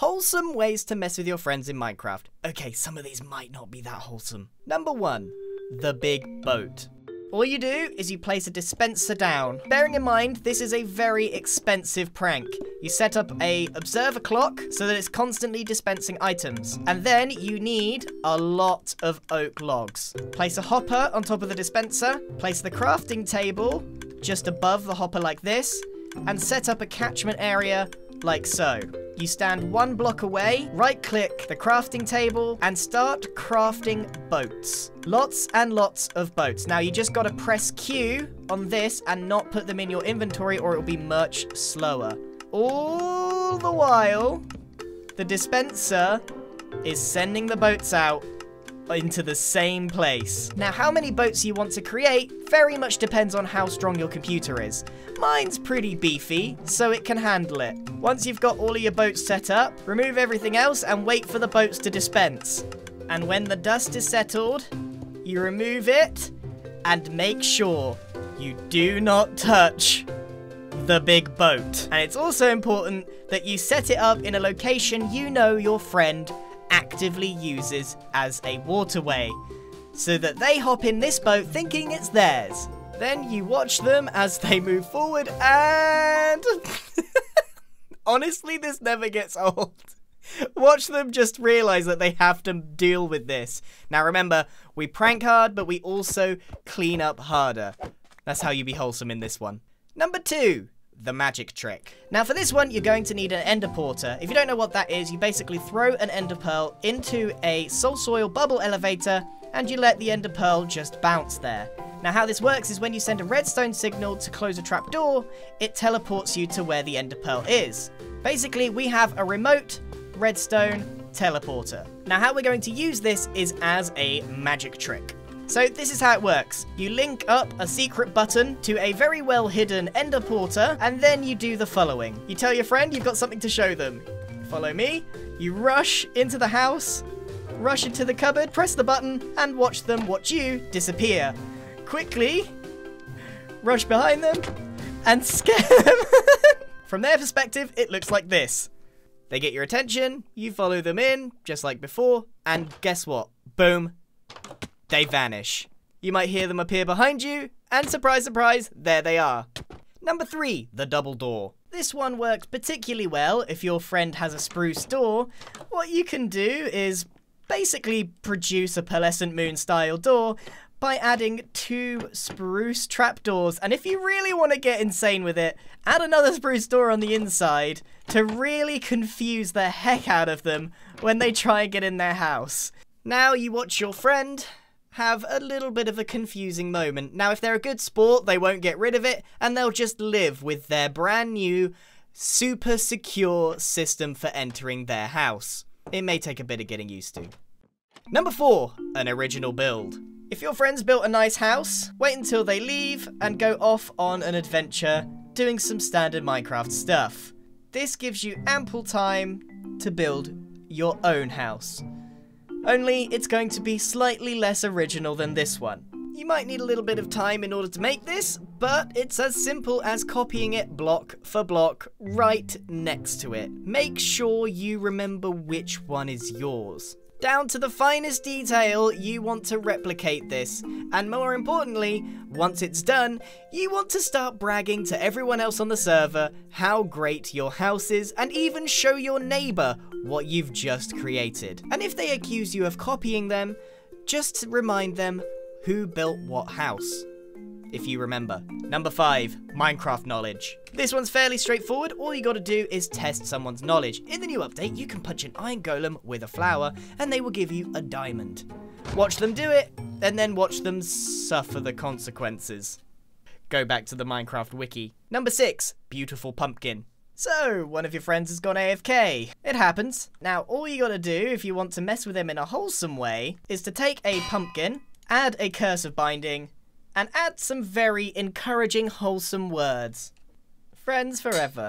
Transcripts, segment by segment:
Wholesome ways to mess with your friends in Minecraft. Okay, some of these might not be that wholesome. Number one, the big boat. All you do is you place a dispenser down. Bearing in mind, this is a very expensive prank. You set up a observer clock so that it's constantly dispensing items. And then you need a lot of oak logs. Place a hopper on top of the dispenser, place the crafting table just above the hopper like this, and set up a catchment area like so. You stand one block away, right click the crafting table, and start crafting boats. Lots and lots of boats. Now you just gotta press Q on this and not put them in your inventory or it'll be much slower. All the while, the dispenser is sending the boats out into the same place. Now, how many boats you want to create very much depends on how strong your computer is. Mine's pretty beefy, so it can handle it. Once you've got all of your boats set up, remove everything else and wait for the boats to dispense. And when the dust is settled, you remove it and make sure you do not touch the big boat. And it's also important that you set it up in a location you know your friend actively uses as a waterway, so that they hop in this boat thinking it's theirs. Then you watch them as they move forward and... Honestly, this never gets old. Watch them just realize that they have to deal with this. Now remember, we prank hard, but we also clean up harder. That's how you be wholesome in this one. Number two, the magic trick. Now for this one, you're going to need an ender porter. If you don't know what that is, you basically throw an ender pearl into a soul soil bubble elevator and you let the ender pearl just bounce there. Now how this works is when you send a redstone signal to close a trapdoor, it teleports you to where the ender pearl is. Basically, we have a remote redstone teleporter. Now how we're going to use this is as a magic trick. So this is how it works. You link up a secret button to a very well hidden ender porter, and then you do the following. You tell your friend you've got something to show them. Follow me. You rush into the house, rush into the cupboard, press the button, and watch them watch you disappear. Quickly, rush behind them, and scare them. From their perspective, it looks like this. They get your attention, you follow them in, just like before, and guess what? Boom, they vanish. You might hear them appear behind you, and surprise, surprise, there they are. Number three, the double door. This one works particularly well if your friend has a spruce door. What you can do is basically produce a PearlescentMoon style door by adding two spruce trapdoors. And if you really want to get insane with it, add another spruce door on the inside to really confuse the heck out of them when they try and get in their house. Now you watch your friend have a little bit of a confusing moment. Now, if they're a good sport, they won't get rid of it, and they'll just live with their brand new, super secure system for entering their house. It may take a bit of getting used to. Number 4. An original build. If your friends built a nice house, wait until they leave and go off on an adventure doing some standard Minecraft stuff. This gives you ample time to build your own house. Only it's going to be slightly less original than this one. You might need a little bit of time in order to make this, but it's as simple as copying it block for block right next to it. Make sure you remember which one is yours. Down to the finest detail, you want to replicate this. And more importantly, once it's done, you want to start bragging to everyone else on the server how great your house is and even show your neighbor what you've just created. And if they accuse you of copying them, just remind them who built what house if you remember. Number 5. Minecraft knowledge. This one's fairly straightforward, all you gotta do is test someone's knowledge. In the new update, you can punch an iron golem with a flower, and they will give you a diamond. Watch them do it, and then watch them suffer the consequences. Go back to the Minecraft wiki. Number 6. Beautiful pumpkin. So, one of your friends has gone AFK. It happens. Now, all you gotta do if you want to mess with him in a wholesome way is to take a pumpkin, add a curse of binding, and add some very encouraging, wholesome words. Friends forever.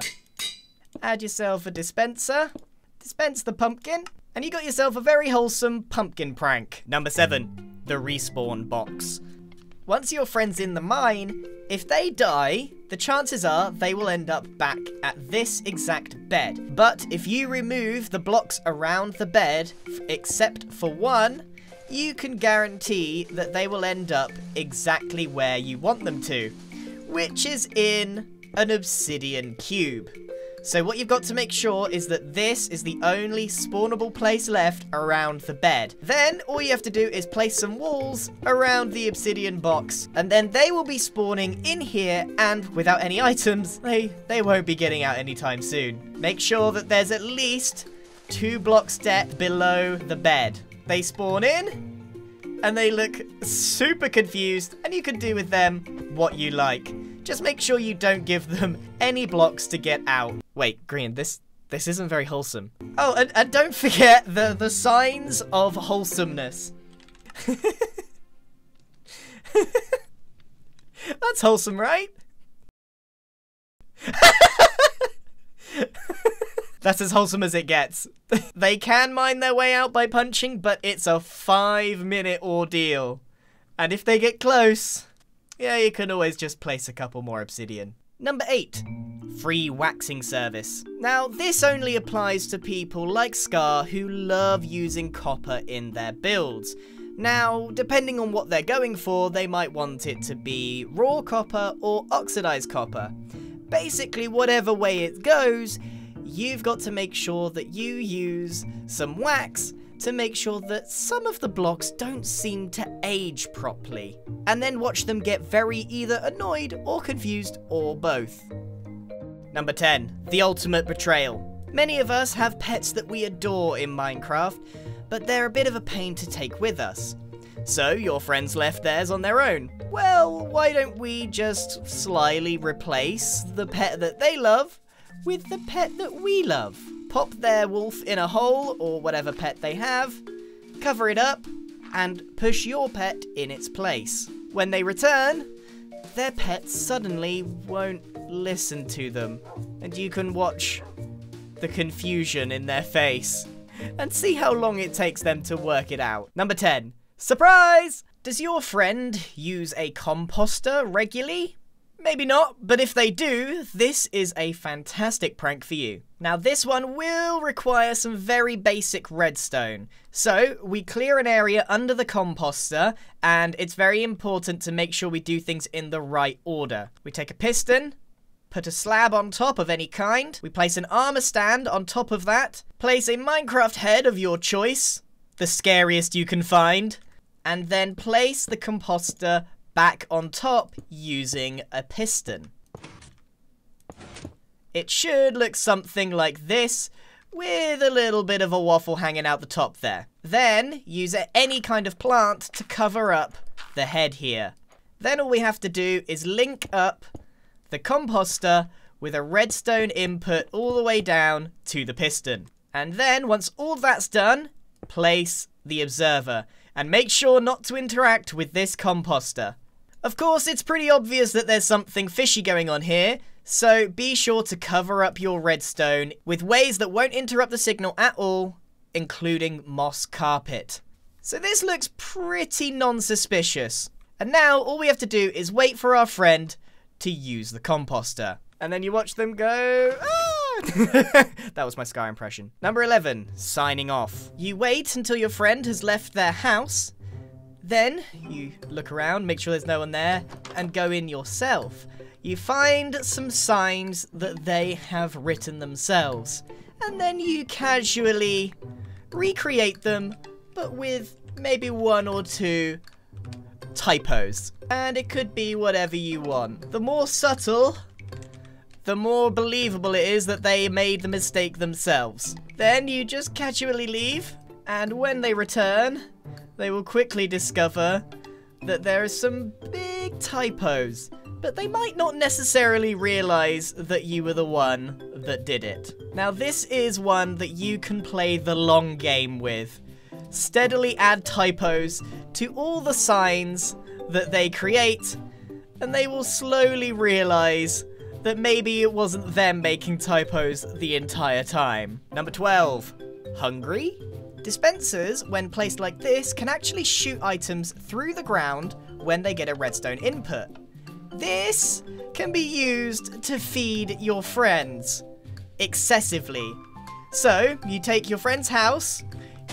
Add yourself a dispenser, dispense the pumpkin, and you got yourself a very wholesome pumpkin prank. Number seven, the respawn box. Once your friend's in the mine, if they die, the chances are they will end up back at this exact bed. But if you remove the blocks around the bed, except for one, you can guarantee that they will end up exactly where you want them to, which is in an obsidian cube. So what you've got to make sure is that this is the only spawnable place left around the bed. Then all you have to do is place some walls around the obsidian box and then they will be spawning in here and without any items, they, they won't be getting out anytime soon. Make sure that there's at least two blocks depth below the bed. They spawn in and they look super confused and you can do with them what you like. Just make sure you don't give them any blocks to get out. Wait, Grian, this this isn't very wholesome. Oh, and, and don't forget the, the signs of wholesomeness. That's wholesome, right? That's as wholesome as it gets. they can mine their way out by punching, but it's a five minute ordeal. And if they get close, yeah, you can always just place a couple more obsidian. Number 8. Free waxing service. Now, this only applies to people like Scar who love using copper in their builds. Now, depending on what they're going for, they might want it to be raw copper or oxidized copper. Basically, whatever way it goes, you've got to make sure that you use some wax to make sure that some of the blocks don't seem to age properly, and then watch them get very either annoyed or confused or both. Number 10. The Ultimate Betrayal. Many of us have pets that we adore in Minecraft, but they're a bit of a pain to take with us. So your friends left theirs on their own. Well, why don't we just slyly replace the pet that they love with the pet that we love? Pop their wolf in a hole or whatever pet they have, cover it up, and push your pet in its place. When they return, their pet suddenly won't listen to them, and you can watch the confusion in their face and see how long it takes them to work it out. Number 10. Surprise! Does your friend use a composter regularly? Maybe not, but if they do, this is a fantastic prank for you. Now this one will require some very basic redstone. So we clear an area under the composter and it's very important to make sure we do things in the right order. We take a piston, put a slab on top of any kind, we place an armor stand on top of that, place a Minecraft head of your choice, the scariest you can find, and then place the composter back on top using a piston. It should look something like this, with a little bit of a waffle hanging out the top there. Then, use any kind of plant to cover up the head here. Then all we have to do is link up the composter with a redstone input all the way down to the piston. And then, once all that's done, place the observer. And make sure not to interact with this composter. Of course, it's pretty obvious that there's something fishy going on here, so be sure to cover up your redstone with ways that won't interrupt the signal at all, including moss carpet. So this looks pretty non-suspicious. And now all we have to do is wait for our friend to use the composter. And then you watch them go, ah! that was my Sky impression. Number 11, signing off. You wait until your friend has left their house, then you look around, make sure there's no one there, and go in yourself. You find some signs that they have written themselves, and then you casually recreate them, but with maybe one or two typos. And it could be whatever you want. The more subtle, the more believable it is that they made the mistake themselves. Then you just casually leave, and when they return, they will quickly discover that there are some big typos, but they might not necessarily realize that you were the one that did it. Now this is one that you can play the long game with. Steadily add typos to all the signs that they create, and they will slowly realize that maybe it wasn't them making typos the entire time. Number 12. Hungry? Dispensers, when placed like this, can actually shoot items through the ground when they get a redstone input. This can be used to feed your friends excessively. So, you take your friend's house,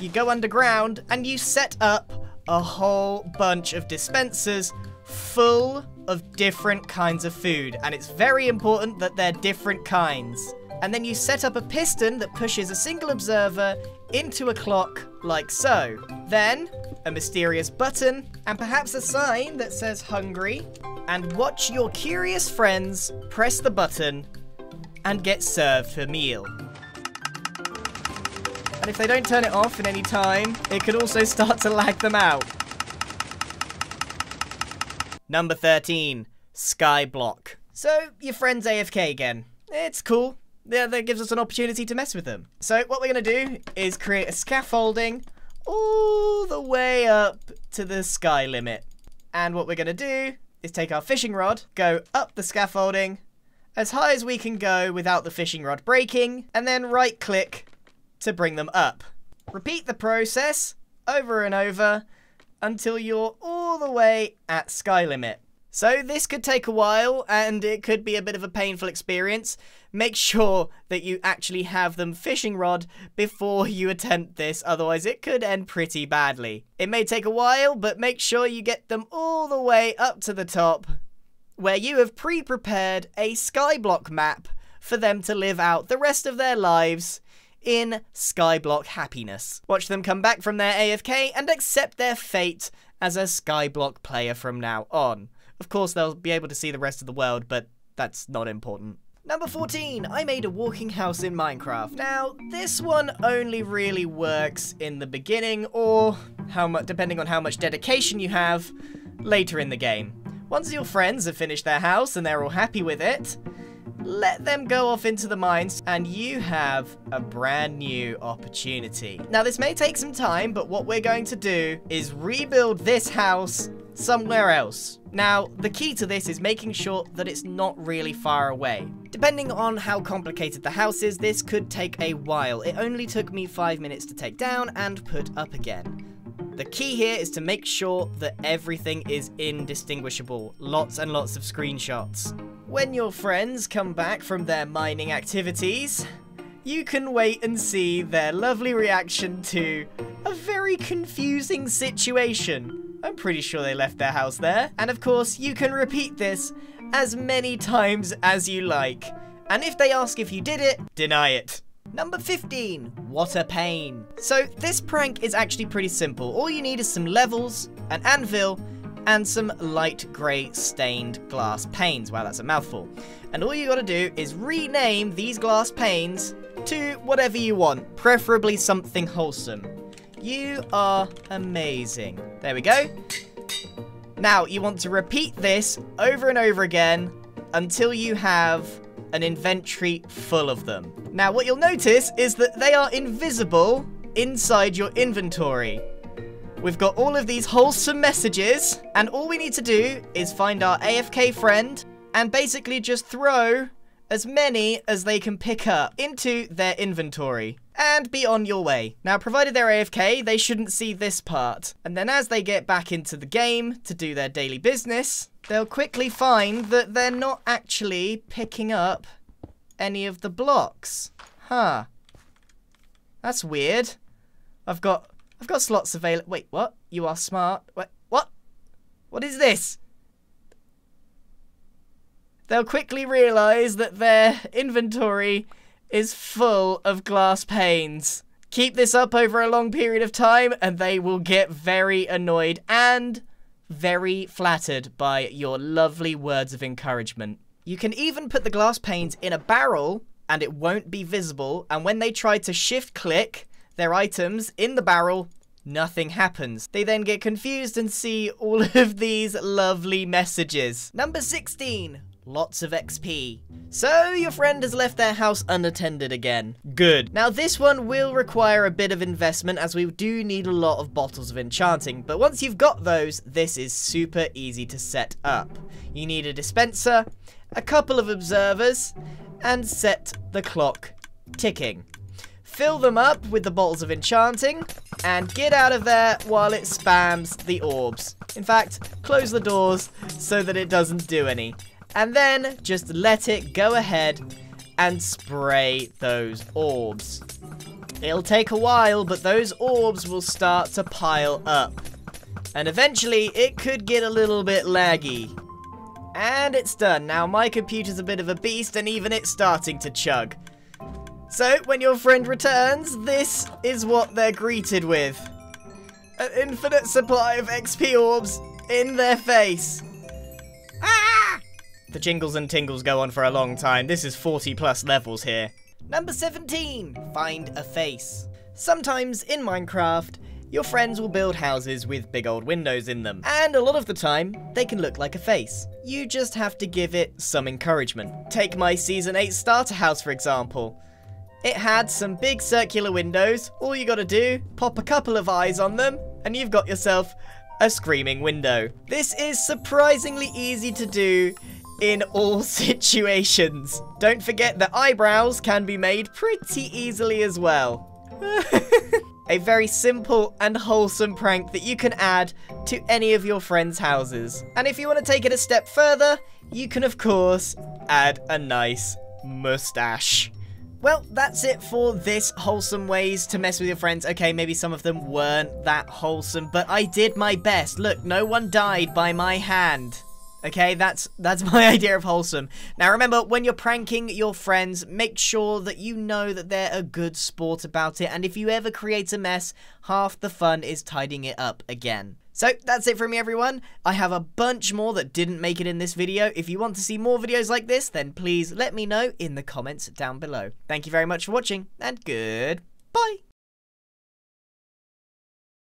you go underground, and you set up a whole bunch of dispensers full of different kinds of food. And it's very important that they're different kinds. And then you set up a piston that pushes a single observer into a clock like so. Then, a mysterious button, and perhaps a sign that says hungry. And watch your curious friends press the button and get served a meal. And if they don't turn it off in any time, it could also start to lag them out. Number 13, Skyblock. So, your friend's AFK again. It's cool. Yeah, that gives us an opportunity to mess with them. So, what we're going to do is create a scaffolding all the way up to the sky limit. And what we're going to do is take our fishing rod, go up the scaffolding, as high as we can go without the fishing rod breaking, and then right click to bring them up. Repeat the process over and over until you're all the way at sky limit. So this could take a while and it could be a bit of a painful experience. Make sure that you actually have them fishing rod before you attempt this, otherwise it could end pretty badly. It may take a while, but make sure you get them all the way up to the top where you have pre-prepared a skyblock map for them to live out the rest of their lives in Skyblock happiness. Watch them come back from their AFK and accept their fate as a Skyblock player from now on. Of course, they'll be able to see the rest of the world, but that's not important. Number 14, I made a walking house in Minecraft. Now, this one only really works in the beginning, or how much, depending on how much dedication you have, later in the game. Once your friends have finished their house and they're all happy with it, let them go off into the mines and you have a brand new opportunity. Now this may take some time, but what we're going to do is rebuild this house somewhere else. Now, the key to this is making sure that it's not really far away. Depending on how complicated the house is, this could take a while. It only took me five minutes to take down and put up again. The key here is to make sure that everything is indistinguishable. Lots and lots of screenshots. When your friends come back from their mining activities, you can wait and see their lovely reaction to a very confusing situation. I'm pretty sure they left their house there. And of course, you can repeat this as many times as you like. And if they ask if you did it, deny it. Number 15, what a pain. So this prank is actually pretty simple. All you need is some levels, an anvil, and some light grey stained glass panes. Wow, that's a mouthful. And all you gotta do is rename these glass panes to whatever you want, preferably something wholesome. You are amazing. There we go. Now, you want to repeat this over and over again until you have an inventory full of them. Now, what you'll notice is that they are invisible inside your inventory. We've got all of these wholesome messages, and all we need to do is find our AFK friend and basically just throw as many as they can pick up into their inventory and be on your way. Now, provided they're AFK, they shouldn't see this part. And then as they get back into the game to do their daily business, they'll quickly find that they're not actually picking up any of the blocks. Huh. That's weird. I've got I've got slots available. Wait, what? You are smart. What? What? What is this? They'll quickly realise that their inventory is full of glass panes. Keep this up over a long period of time and they will get very annoyed and very flattered by your lovely words of encouragement. You can even put the glass panes in a barrel and it won't be visible and when they try to shift click their items in the barrel, nothing happens. They then get confused and see all of these lovely messages. Number 16, lots of XP. So your friend has left their house unattended again. Good. Now this one will require a bit of investment as we do need a lot of bottles of enchanting, but once you've got those, this is super easy to set up. You need a dispenser, a couple of observers, and set the clock ticking. Fill them up with the bottles of enchanting, and get out of there while it spams the orbs. In fact, close the doors so that it doesn't do any. And then just let it go ahead and spray those orbs. It'll take a while, but those orbs will start to pile up. And eventually, it could get a little bit laggy. And it's done. Now, my computer's a bit of a beast, and even it's starting to chug. So, when your friend returns, this is what they're greeted with. An infinite supply of XP orbs in their face. The jingles and tingles go on for a long time. This is 40 plus levels here. Number 17, find a face. Sometimes in Minecraft, your friends will build houses with big old windows in them, and a lot of the time, they can look like a face. You just have to give it some encouragement. Take my Season 8 starter house for example. It had some big circular windows, all you gotta do, pop a couple of eyes on them, and you've got yourself a screaming window. This is surprisingly easy to do in all situations. Don't forget that eyebrows can be made pretty easily as well. a very simple and wholesome prank that you can add to any of your friends' houses. And if you want to take it a step further, you can of course add a nice mustache. Well, that's it for this wholesome ways to mess with your friends. Okay, maybe some of them weren't that wholesome, but I did my best. Look, no one died by my hand. Okay, that's that's my idea of wholesome. Now remember, when you're pranking your friends, make sure that you know that they're a good sport about it, and if you ever create a mess, half the fun is tidying it up again. So that's it from me everyone. I have a bunch more that didn't make it in this video. If you want to see more videos like this, then please let me know in the comments down below. Thank you very much for watching, and goodbye.